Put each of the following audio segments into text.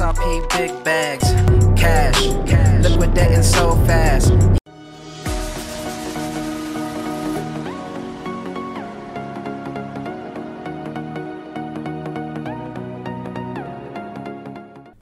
XRP, big bags, cash, liquidating so fast.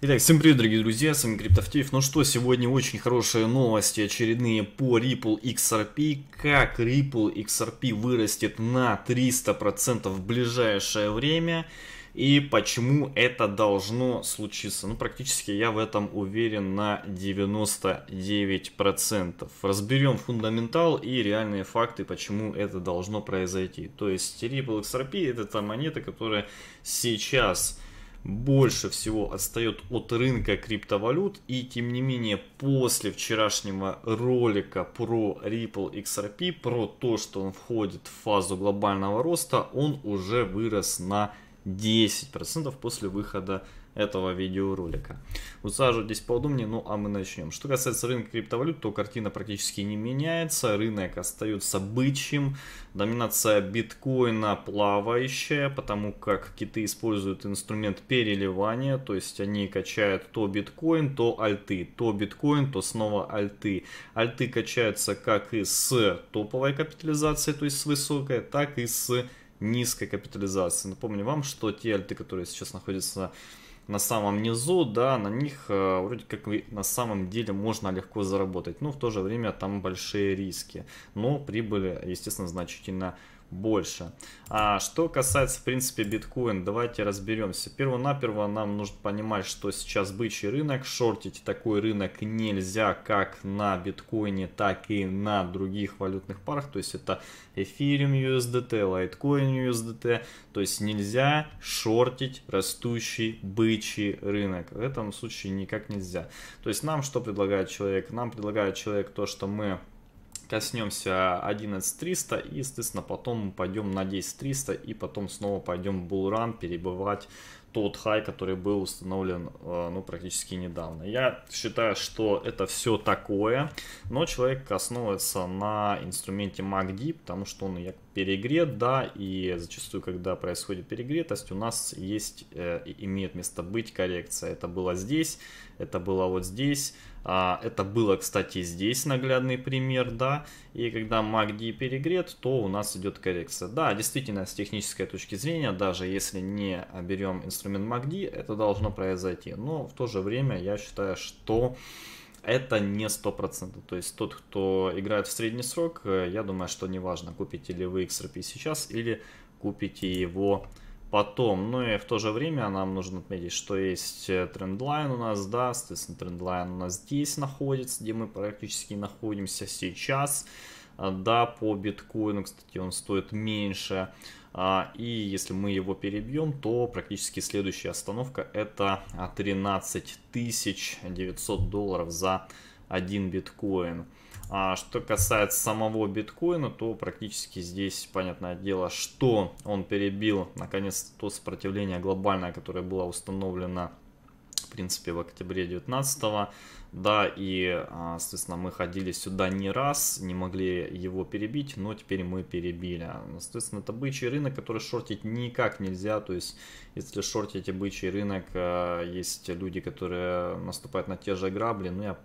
Итак, всем привет, дорогие друзья, с вами Криптофтеев. Ну что, сегодня очень хорошие новости очередные по Ripple XRP. Как Ripple XRP вырастет на 300% в ближайшее время и почему это должно случиться. Ну, практически я в этом уверен на 99%. Разберем фундаментал и реальные факты, почему это должно произойти. То есть Ripple XRP это та монета, которая сейчас больше всего отстает от рынка криптовалют и тем не менее после вчерашнего ролика про Ripple XRP, про то, что он входит в фазу глобального роста, он уже вырос на 10% после выхода этого видеоролика. Усаживайтесь поудобнее, ну а мы начнем. Что касается рынка криптовалют, то картина практически не меняется. Рынок остается бычьим. Доминация биткоина плавающая, потому как киты используют инструмент переливания, то есть они качают то биткоин, то альты, то биткоин, то снова альты. Альты качаются как и с топовой капитализацией, то есть с высокой, так и с низкой капитализации. Напомню вам, что те альты, которые сейчас находятся на самом низу, да, на них э, вроде как на самом деле можно легко заработать, но в то же время там большие риски, но прибыли, естественно, значительно больше. А что касается, в принципе, биткоин, давайте разберемся. Перво-наперво нам нужно понимать, что сейчас бычий рынок, шортить такой рынок нельзя как на биткоине, так и на других валютных парах. То есть это Ethereum USDT, Litecoin USDT. То есть нельзя шортить растущий бычий рынок. В этом случае никак нельзя. То есть нам что предлагает человек? Нам предлагает человек то, что мы коснемся 11300 и, естественно, потом пойдем на 10300 и потом снова пойдем в булран перебывать тот хай, который был установлен э, ну, практически недавно. Я считаю, что это все такое, но человек основывается на инструменте MACD, потому что он перегрет, да, и зачастую, когда происходит перегретость, у нас есть, э, имеет место быть коррекция. Это было здесь, это было вот здесь, а, это было, кстати, здесь наглядный пример, да, и когда MACD перегрет, то у нас идет коррекция. Да, действительно, с технической точки зрения, даже если не берем инструмент MACD, это должно произойти, но в то же время я считаю, что это не 100%. То есть тот, кто играет в средний срок, э, я думаю, что неважно, купите ли вы XRP сейчас или купите его потом. Ну и в то же время нам нужно отметить, что есть э, трендлайн у нас, да, соответственно, трендлайн у нас здесь находится, где мы практически находимся сейчас. А, да, по биткоину, кстати, он стоит меньше. А, и если мы его перебьем, то практически следующая остановка это 13 900 долларов за один биткоин. А что касается самого биткоина, то практически здесь понятное дело, что он перебил наконец то сопротивление глобальное, которое было установлено в принципе в октябре 19 да, и, а, соответственно, мы ходили сюда не раз, не могли его перебить, но теперь мы перебили. Соответственно, это бычий рынок, который шортить никак нельзя, то есть, если шортите бычий рынок, а, есть люди, которые наступают на те же грабли, но я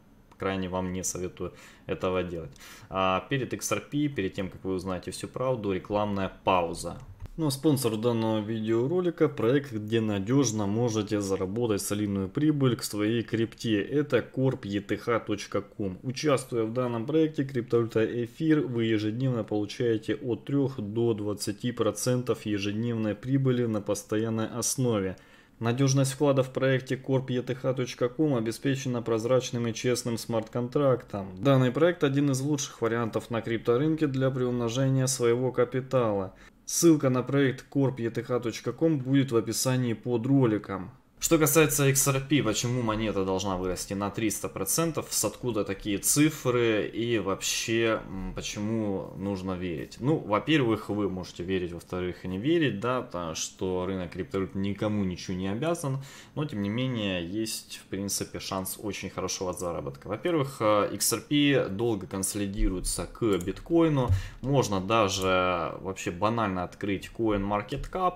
крайне вам не советую этого делать. А перед XRP, перед тем, как вы узнаете всю правду, рекламная пауза. Ну спонсор данного видеоролика – проект, где надежно можете заработать солидную прибыль к своей крипте. Это corpeth.com. Участвуя в данном проекте криптовалюта эфир, вы ежедневно получаете от 3 до 20% ежедневной прибыли на постоянной основе. Надежность вклада в проекте corpeth.com обеспечена прозрачным и честным смарт-контрактом. Данный проект один из лучших вариантов на крипторынке для приумножения своего капитала. Ссылка на проект corpeth.com будет в описании под роликом. Что касается XRP, почему монета должна вырасти на 300%, с откуда такие цифры и вообще почему нужно верить? Ну, во-первых, вы можете верить, во-вторых, не верить, да, потому что рынок криптовалют никому ничего не обязан, но тем не менее есть, в принципе, шанс очень хорошего заработка. Во-первых, э, XRP долго консолидируется к биткоину, можно даже вообще банально открыть CoinMarketCap,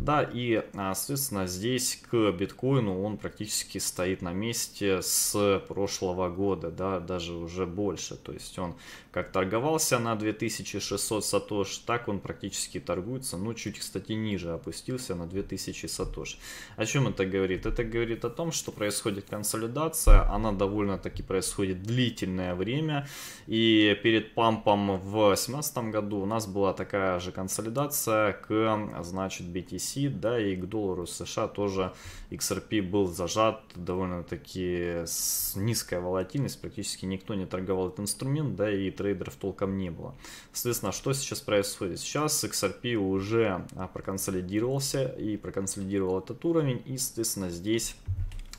да, и, а, соответственно, здесь к биткоину биткоину он практически стоит на месте с прошлого года, да, даже уже больше. То есть он как торговался на 2600 сатош, так он практически торгуется, ну чуть, кстати, ниже опустился на 2000 сатош. О чем это говорит? Это говорит о том, что происходит консолидация, она довольно-таки происходит длительное время, и перед пампом в 2017 году у нас была такая же консолидация к, значит, BTC, да, и к доллару США тоже XRP был зажат довольно-таки с низкой волатильность, практически никто не торговал этот инструмент, да, и трейдеров толком не было. Соответственно, что сейчас происходит? Сейчас XRP уже а, проконсолидировался и проконсолидировал этот уровень, и, соответственно, здесь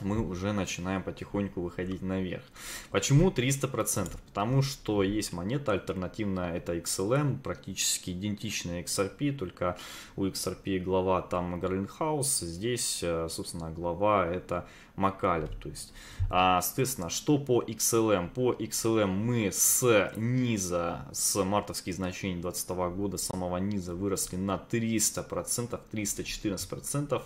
мы уже начинаем потихоньку выходить наверх. Почему 300%? Потому что есть монета альтернативная, это XLM, практически идентичная XRP, только у XRP глава там Garlinghouse, здесь, э, собственно, глава это Макалеб. То есть, а, соответственно, что по XLM? По XLM мы с низа, с мартовских значений 2020 года, самого низа выросли на 300%, 314%.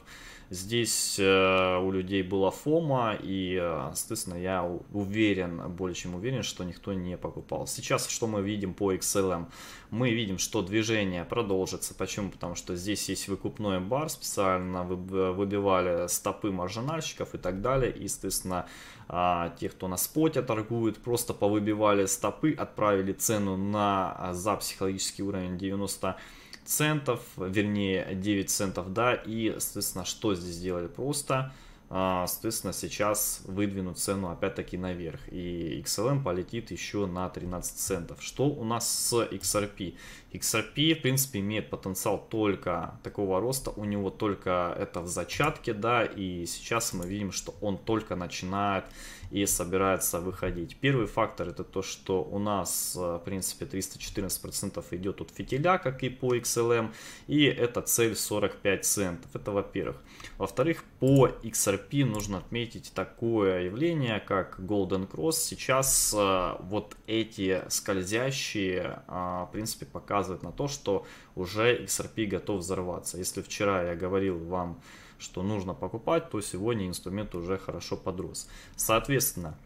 Здесь э, у людей была фома, и, э, соответственно, я уверен, более чем уверен, что никто не покупал. Сейчас что мы видим по XLM? Мы видим, что движение продолжится. Почему? Потому что здесь есть выкупной бар, специально выбивали стопы маржинальщиков и так. И, естественно, а, те, кто на споте торгует, просто повыбивали стопы, отправили цену на а, за психологический уровень 90 центов, вернее 9 центов, да, и, соответственно, что здесь сделали? Просто, соответственно, сейчас выдвинут цену опять-таки наверх, и XLM полетит еще на 13 центов. Что у нас с XRP? XRP, в принципе, имеет потенциал только такого роста, у него только это в зачатке, да, и сейчас мы видим, что он только начинает и собирается выходить. Первый фактор это то, что у нас, э, в принципе, 314% идет от фитиля, как и по XLM, и это цель 45 центов. Это во-первых. Во-вторых, по XRP нужно отметить такое явление, как Golden Cross. Сейчас э, вот эти скользящие, э, в принципе, показывают на то, что уже XRP готов взорваться. Если вчера я говорил вам, что нужно покупать, то сегодня инструмент уже хорошо подрос. Соответственно,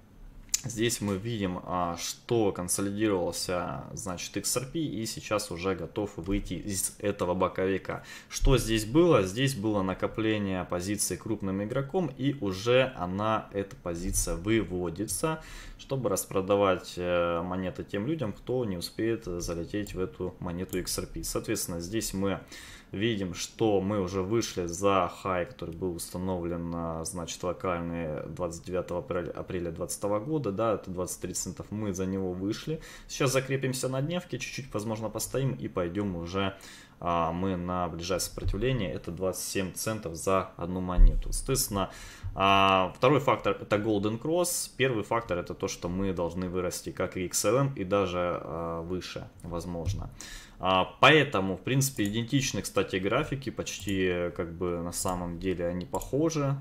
Здесь мы видим, а, что консолидировался, значит, XRP и сейчас уже готов выйти из этого боковика. Что здесь было? Здесь было накопление позиции крупным игроком и уже она, эта позиция выводится, чтобы распродавать э, монеты тем людям, кто не успеет залететь в эту монету XRP. Соответственно, здесь мы видим, что мы уже вышли за хай, который был установлен, значит, локальный 29 апреля 2020 года, да, это 23 центов, мы за него вышли. Сейчас закрепимся на дневке, чуть-чуть, возможно, постоим и пойдем уже а, мы на ближайшее сопротивление, это 27 центов за одну монету. Соответственно, а, второй фактор это Golden Cross, первый фактор это то, что мы должны вырасти как и XLM и даже а, выше, возможно. Поэтому, в принципе, идентичны, кстати, графики, почти как бы на самом деле они похожи.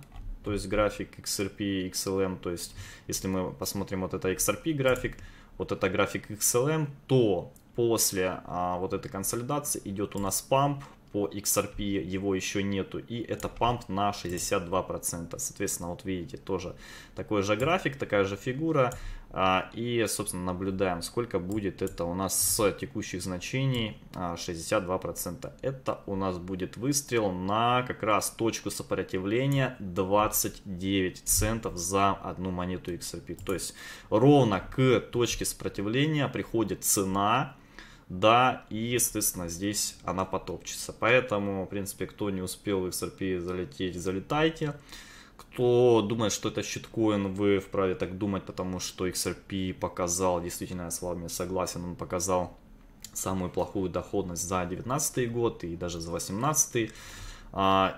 То есть график XRP и XLM, то есть если мы посмотрим вот это XRP график, вот это график XLM, то после а, вот этой консолидации идет у нас памп, по XRP его еще нету, и это памп на 62%. Соответственно, вот видите, тоже такой же график, такая же фигура, а, и, собственно, наблюдаем, сколько будет это у нас с текущих значений 62%. А, это у нас будет выстрел на как раз точку сопротивления 29 центов за одну монету XRP. То есть ровно к точке сопротивления приходит цена, да, и, естественно, здесь она потопчется. Поэтому, в принципе, кто не успел в XRP залететь, залетайте. Кто думает, что это щиткоин, вы вправе так думать, потому что XRP показал, действительно, я с вами согласен, он показал самую плохую доходность за 2019 год и даже за 2018 а,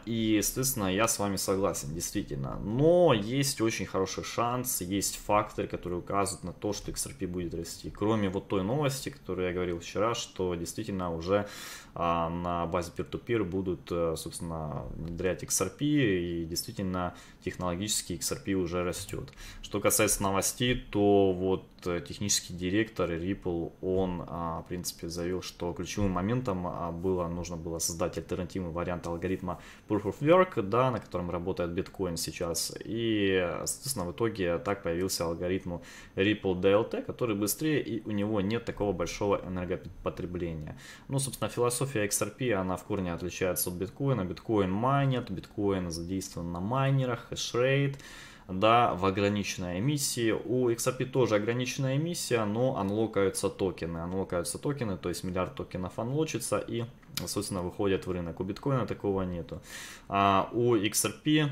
и, соответственно, я с вами согласен, действительно. Но есть очень хороший шанс, есть факторы, которые указывают на то, что XRP будет расти. Кроме вот той новости, которую я говорил вчера, что действительно уже а, на базе peer-to-peer будут, э, собственно, внедрять XRP, и действительно технологически XRP уже растет. Что касается новостей, то вот э, технический директор Ripple, он, а, в принципе, заявил, что ключевым моментом было, нужно было создать альтернативный вариант алгоритма алгоритма Proof of Work, да, на котором работает биткоин сейчас. И, соответственно, в итоге так появился алгоритм Ripple DLT, который быстрее и у него нет такого большого энергопотребления. Ну, собственно, философия XRP, она в корне отличается от биткоина. Биткоин майнит, биткоин задействован на майнерах, хешрейт, да, в ограниченной эмиссии. У XRP тоже ограниченная эмиссия, но анлокаются токены. Анлокаются токены, то есть миллиард токенов анлочится и, собственно, выходят в рынок. У биткоина такого нету. А у XRP,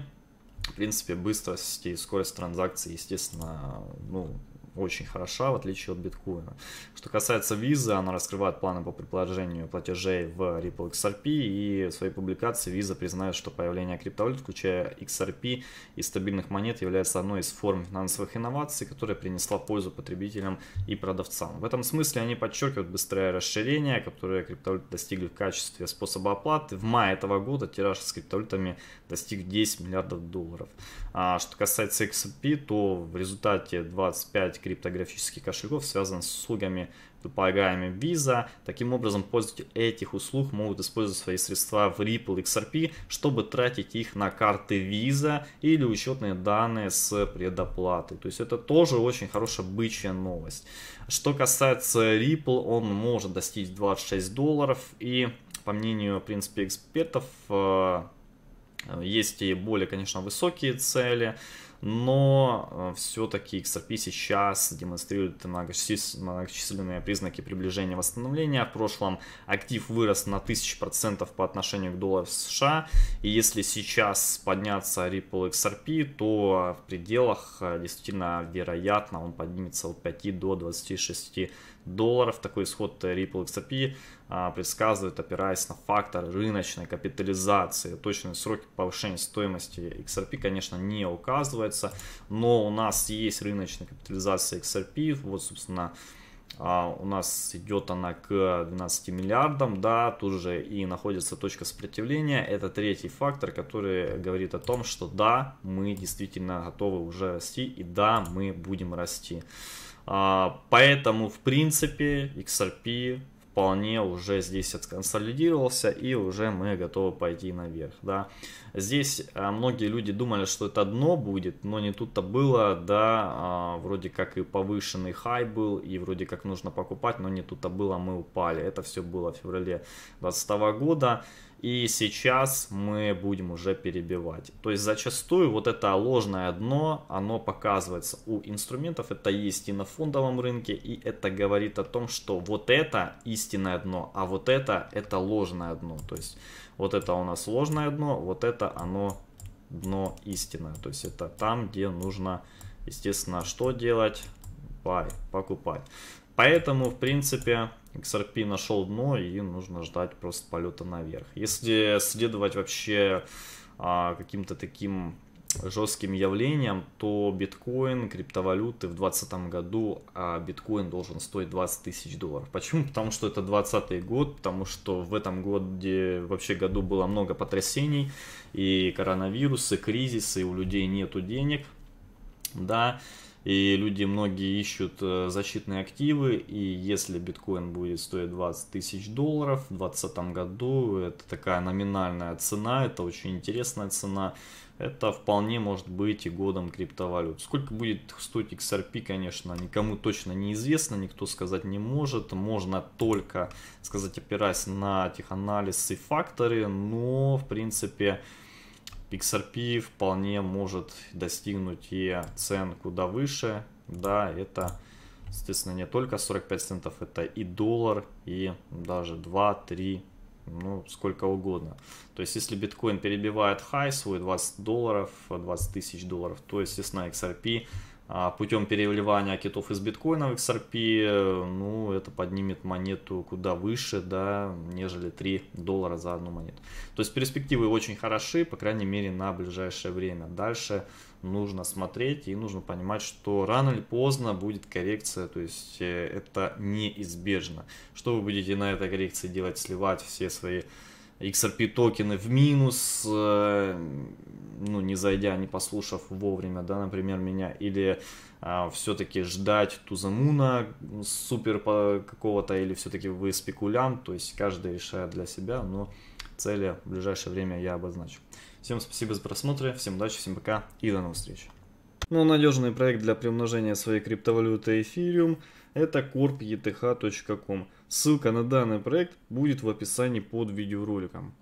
в принципе, быстрость и скорость транзакций, естественно, ну, очень хороша, в отличие от биткоина. Что касается визы, она раскрывает планы по предложению платежей в Ripple XRP и в своей публикации виза признает, что появление криптовалют, включая XRP и стабильных монет, является одной из форм финансовых инноваций, которая принесла пользу потребителям и продавцам. В этом смысле они подчеркивают быстрое расширение, которое криптовалюты достигли в качестве способа оплаты. В мае этого года тираж с криптовалютами достиг 10 миллиардов долларов. А что касается XRP, то в результате 25 криптографических кошельков связан с услугами, предполагаемыми Visa. Таким образом, пользователи этих услуг могут использовать свои средства в Ripple XRP, чтобы тратить их на карты Visa или учетные данные с предоплатой. То есть это тоже очень хорошая бычья новость. Что касается Ripple, он может достичь 26 долларов и по мнению, в принципе, экспертов, э, есть и более, конечно, высокие цели но э, все-таки XRP сейчас демонстрирует многочисленные признаки приближения восстановления. В прошлом актив вырос на 1000% по отношению к доллару США, и если сейчас подняться Ripple XRP, то в пределах э, действительно вероятно он поднимется от 5 до 26 долларов. Такой исход Ripple XRP а, предсказывает, опираясь на фактор рыночной капитализации. Точные сроки повышения стоимости XRP, конечно, не указывается, но у нас есть рыночная капитализация XRP. Вот, собственно, а, у нас идет она к 12 миллиардам, да, тут же и находится точка сопротивления. Это третий фактор, который говорит о том, что да, мы действительно готовы уже расти, и да, мы будем расти. А, поэтому, в принципе, XRP вполне уже здесь отконсолидировался и уже мы готовы пойти наверх, да. Здесь а, многие люди думали, что это дно будет, но не тут-то было, да, а, вроде как и повышенный хай был, и вроде как нужно покупать, но не тут-то было, мы упали. Это все было в феврале 2020 года. И сейчас мы будем уже перебивать. То есть зачастую вот это ложное дно, оно показывается у инструментов. Это есть и на фондовом рынке. И это говорит о том, что вот это истинное дно, а вот это это ложное дно. То есть вот это у нас ложное дно, вот это оно дно истинное. То есть это там, где нужно, естественно, что делать? Buy, покупать. Поэтому, в принципе, XRP нашел дно и нужно ждать просто полета наверх. Если следовать вообще а, каким-то таким жестким явлением, то биткоин, криптовалюты в 2020 году, а биткоин должен стоить 20 тысяч долларов. Почему? Потому что это 2020 год, потому что в этом годе, вообще году было много потрясений, и коронавирус, и кризис, и у людей нету денег, да, и люди многие ищут э, защитные активы, и если биткоин будет стоить 20 тысяч долларов в 2020 году, это такая номинальная цена, это очень интересная цена, это вполне может быть и годом криптовалют. Сколько будет стоить XRP, конечно, никому точно неизвестно, никто сказать не может. Можно только сказать, опираясь на теханализ и факторы, но в принципе XRP вполне может достигнуть и цен куда выше. Да, это, естественно, не только 45 центов, это и доллар, и даже 2, 3, ну, сколько угодно. То есть, если биткоин перебивает хай свой 20 долларов, 20 тысяч долларов, то, естественно, XRP путем переливания китов из биткоина в XRP, ну, это поднимет монету куда выше, да, нежели 3 доллара за одну монету. То есть перспективы очень хороши, по крайней мере, на ближайшее время. Дальше нужно смотреть и нужно понимать, что рано или поздно будет коррекция, то есть э, это неизбежно. Что вы будете на этой коррекции делать, сливать все свои XRP токены в минус, э, ну, не зайдя, не послушав вовремя, да, например, меня, или а, все-таки ждать Тузамуна супер какого-то, или все-таки вы спекулянт, то есть каждый решает для себя, но цели в ближайшее время я обозначу. Всем спасибо за просмотр, всем удачи, всем пока и до новых встреч. Ну, надежный проект для приумножения своей криптовалюты Ethereum это corpeth.com. Ссылка на данный проект будет в описании под видеороликом.